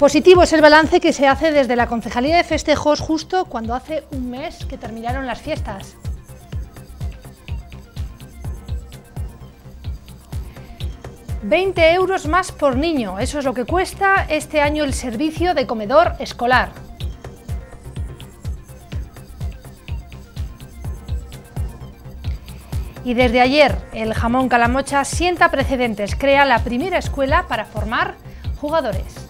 Positivo es el balance que se hace desde la Concejalía de Festejos justo cuando hace un mes que terminaron las fiestas. ...20 euros más por niño, eso es lo que cuesta este año el servicio de comedor escolar. Y desde ayer, el jamón Calamocha sienta precedentes, crea la primera escuela para formar jugadores.